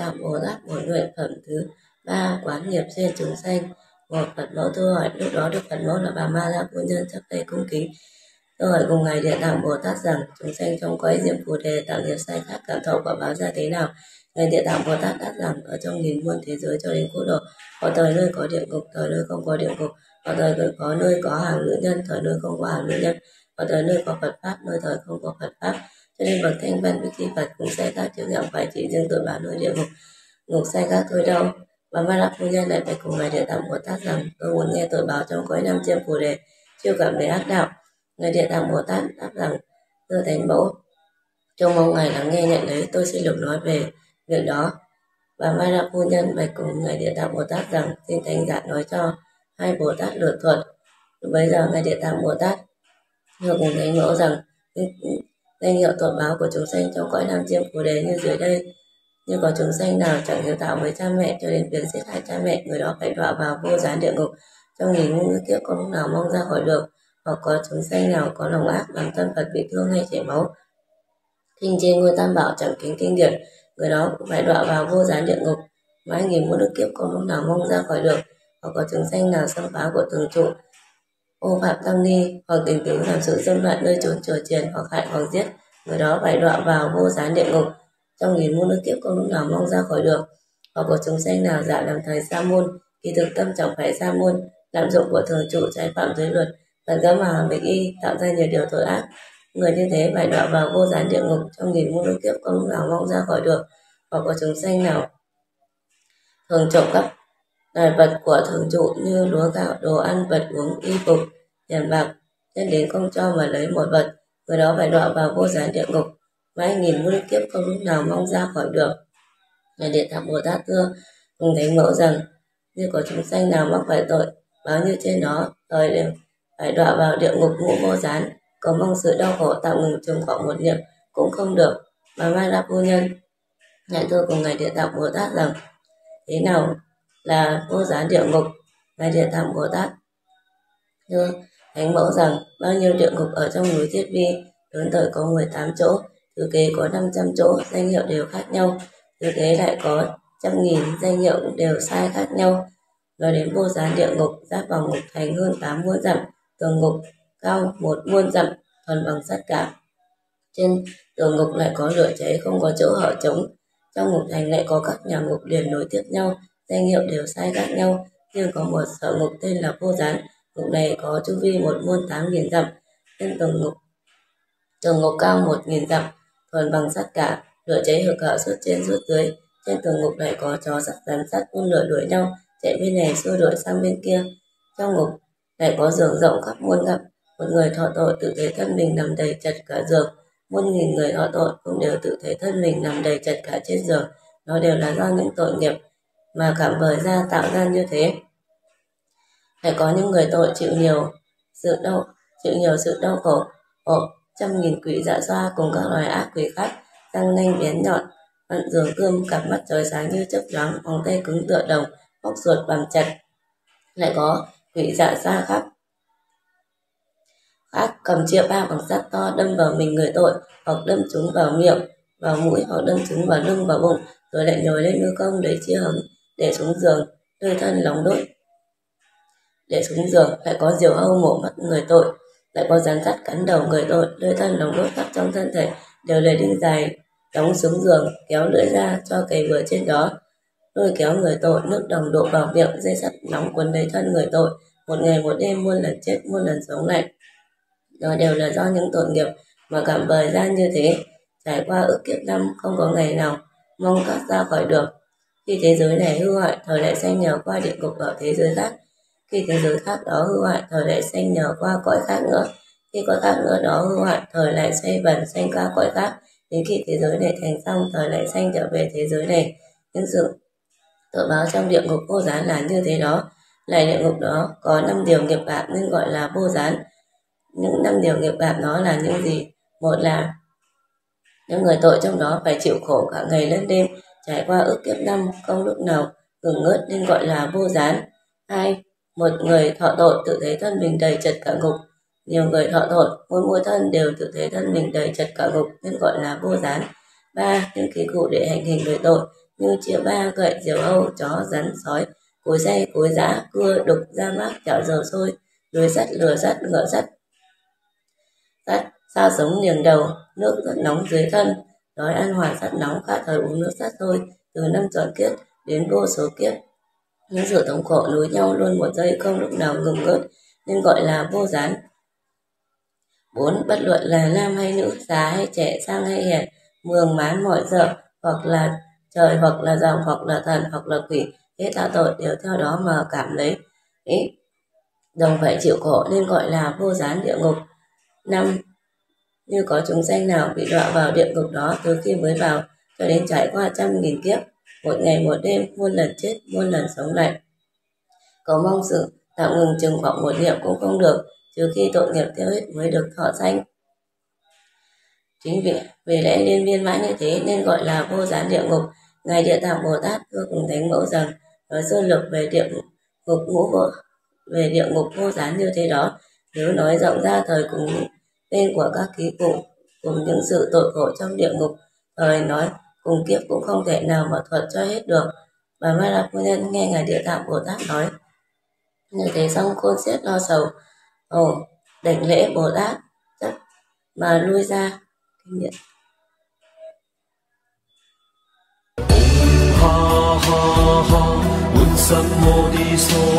tạng bồ tát bổn nguyện phẩm thứ ba quán nghiệp duyên chúng sanh một phật mẫu tôi hỏi lúc đó đức phật mẫu là bà ma la phu nhân chấp tay cung kính. Tôi hỏi cùng ngày địa tạng bồ tát rằng chúng sanh trong quái diệm phù đề tạo nghiệp sai khác cảm thọ quả báo ra thế nào? Ngài địa tạng bồ tát đáp rằng ở trong nghìn muôn thế giới cho đến quốc độ, có thời nơi có địa ngục thời nơi không có địa ngục, có thời có nơi có hàng nữ nhân thời nơi không có hàng nữ nhân, có thời nơi có phật pháp, nơi thời không có phật pháp cho nên bậc thanh văn bích chi phật cùng sai khác chiếu nhận phải chỉ riêng tội báo nơi địa ngục ngục sai khác thôi đâu? Và ma đáp phu nhân lại phải cùng ngài địa tạng bồ tát rằng, tôi muốn nghe tội báo trong cõi năm chiêm phù đề chưa cảm về ác đạo. Ngài địa tạng bồ tát đáp rằng, thưa thánh mẫu, trong mong ngài lắng nghe nhận lấy, tôi xin lục nói về việc đó. Và mai đáp phu nhân bạch cùng ngài địa tạng bồ tát rằng, xin thánh giả nói cho hai bồ tát lượt thuật. Lúc bấy giờ ngài địa tạng bồ tát được cùng thánh mẫu rằng danh hiệu tội báo của chúng sanh trong cõi nam chiêm phù đề như dưới đây. Như có chúng sanh nào chẳng hiếu tạo với cha mẹ, cho đến việc giết hại cha mẹ, người đó phải đọa vào vô gián địa ngục trong nghìn muôn kiếp có lúc nào mong ra khỏi được. Hoặc có chúng sanh nào có lòng ác, làm thân phật bị thương hay chảy máu. Kinh trên ngôi tam bảo chẳng kính kinh điển, người đó cũng phải đọa vào vô gián địa ngục. Mãi nghìn muôn nước kiếp không lúc nào mong ra khỏi được. Hoặc có chúng sanh nào xâm phá của từng trụ ô phạm tăng ni, hoặc tình tính làm sự xâm loạn nơi trốn chùa chiền hoặc hại hoặc giết, người đó phải đọa vào vô gián địa ngục. Trong nghìn muôn nước kiếp không lúc nào mong ra khỏi được. Hoặc có chúng sanh nào giả làm thầy sa môn thì thực tâm chẳng phải sa môn, lạm dụng của thường trụ trái phạm giới luật tần ra mà bệnh y tạo ra nhiều điều tội ác. Người như thế phải đọa vào vô gián địa ngục, trong nghìn muôn nước kiếp không lúc nào mong ra khỏi được. Hoặc có chúng sanh nào thường trộm cắp tài vật của thường trụ như lúa gạo, đồ ăn, vật uống, y phục, tiền bạc. Nên đến không cho mà lấy một vật người đó phải đọa vào vô gián địa ngục. Mãi nghìn muôn kiếp không lúc nào mong ra khỏi được. Ngài điện tạng bồ tát thưa cùng thánh mẫu rằng, như có chúng sanh nào mắc phải tội, báo như trên đó thời đều phải đọa vào địa ngục ngũ vô gián. Có mong sự đau khổ tạm ngừng trong khoảng một niệm, cũng không được, mà mai la phu nhân. Ngài thưa cùng ngài địa tạng bồ tát rằng, thế nào là vô gián địa ngục là địa tạng bồ tát. Thưa thánh mẫu rằng, bao nhiêu địa ngục ở trong núi thiết vi lớn thời có 18 chỗ thứ kế có 500 chỗ, danh hiệu đều khác nhau thứ kế lại có trăm nghìn, danh hiệu đều sai khác nhau. Nói đến vô gián địa ngục, giáp vào ngục thành hơn 8 muôn dặm, tường ngục cao một muôn dặm, thuần bằng sắt cả trên tường ngục lại có lửa cháy không có chỗ hở trống trong ngục thành lại có các nhà ngục liền nối tiếp nhau danh hiệu đều sai khác nhau, nhưng có một sở ngục tên là vô gián. Ngục này có chu vi một muôn tám nghìn dặm trên tường ngục tường ngục cao một nghìn dặm, thuần bằng sắt cả, lửa cháy hực hở suốt trên suốt dưới. Trên tường ngục lại có chó sắt rắn sắt buôn lửa đuổi nhau, chạy bên này xua đuổi sang bên kia. Trong ngục lại có giường rộng khắp muôn gặp một người thọ tội tự thấy thân mình nằm đầy chật cả giường. Muôn nghìn người thọ tội cũng đều tự thấy thân mình nằm đầy chật cả trên giường. Nó đều là do những tội nghiệp mà cảm bởi ra tạo ra như thế. Lại có những người tội chịu nhiều sự đau, chịu nhiều sự đau khổ, hộ trăm nghìn quỷ dạ xoa cùng các loài ác quỷ khác răng nanh bén nhọn, vận giường cơm cặp mắt trời sáng như chớp nhoáng, vòng tay cứng tựa đồng, bóc ruột bằng chặt. Lại có quỷ dạ xoa khác khác cầm chĩa ba bằng sắt to đâm vào mình người tội, hoặc đâm chúng vào miệng, vào mũi, hoặc đâm chúng vào lưng, vào bụng, rồi lại nhồi lên hư không để chia hấm để xuống giường, tươi thân lòng đốt để xuống giường lại có diều hâu mổ mắt người tội. Lại có rắn sắt cắn đầu người tội lưỡi thân lòng đốt khắp trong thân thể, đều lấy đinh dài, đóng xuống giường, kéo lưỡi ra cho cầy vừa trên đó. Lôi kéo người tội, nước đồng độ vào miệng, dây sắt nóng quấn lấy thân người tội. Một ngày một đêm, muôn lần chết, muôn lần sống lại. Đó đều là do những tội nghiệp mà cảm bời ra như thế. Trải qua ước kiếp năm, không có ngày nào mong thoát ra khỏi được khi thế giới này hư hoại, thời lại sanh nhờ qua địa ngục ở thế giới khác. Khi thế giới khác đó hư hoại, thời lại sanh nhờ qua cõi khác nữa. Khi cõi khác nữa đó hư hoại, thời lại xoay vần sanh qua cõi khác. Đến khi thế giới này thành xong, thời lại sanh trở về thế giới này. Những sự tự báo trong địa ngục vô gián là như thế đó. Lại địa ngục đó có năm điều nghiệp bạc nên gọi là vô gián. Những năm điều nghiệp bạc đó là những gì? Một là những người tội trong đó phải chịu khổ cả ngày lẫn đêm trải qua ước kiếp năm, không lúc nào ngừng ngớt nên gọi là vô gián. Hai, một người thọ tội tự thấy thân mình đầy chật cả ngục. Nhiều người thọ tội mỗi mỗi thân đều tự thấy thân mình đầy chật cả ngục nên gọi là vô gián. Ba, những khí cụ để hành hình người tội như chia ba, gậy, diều âu chó, rắn, sói, cối dây cối giã, cưa, đục ra mác, chảo dầu sôi lưới sắt, lửa sắt, ngựa sắt. Sắt, sao sống niềng đầu, nước rất nóng dưới thân đói ăn hoàn sắt nóng, cả thời uống nước sắt thôi, từ năm trọn kiếp đến vô số kiếp. Những sự thống khổ nối nhau luôn một giây không lúc nào ngừng ngớt, nên gọi là vô gián. Bốn, bất luận là nam hay nữ, già hay trẻ, sang hay hèn mường mán mọi giờ, hoặc là trời, hoặc là dòng, hoặc là thần, hoặc là quỷ, hết tạo tội đều theo đó mà cảm lấy. Ý, đồng phải chịu khổ nên gọi là vô gián địa ngục. Năm như có chúng sanh nào bị đọa vào địa ngục đó, từ khi mới vào cho đến trải qua trăm nghìn kiếp, một ngày một đêm, muôn lần chết, muôn lần sống lại. Cầu mong sự tạm ngừng chừng vọng một niệm cũng không được, trừ khi tội nghiệp tiêu hết mới được thọ sanh. Chính vì vì lẽ liên viên mãi như thế nên gọi là vô gián địa ngục. Ngài địa tạng bồ tát thưa cùng thánh mẫu rằng, nói sơ lược về địa ngục ngũ vô, về địa ngục vô gián như thế đó, nếu nói rộng ra thời cùng tên của các ký cụ cùng những sự tội khổ trong địa ngục thời nói cùng kiếp cũng không thể nào mà thuật cho hết được bà ma la phu nhân nghe ngài địa tạng bồ tát nói như thế xong khôn xiết lo sầu ồ đảnh lễ bồ tát chắc mà lui ra kinh nghiệm ha ha ha 满心我的所哈。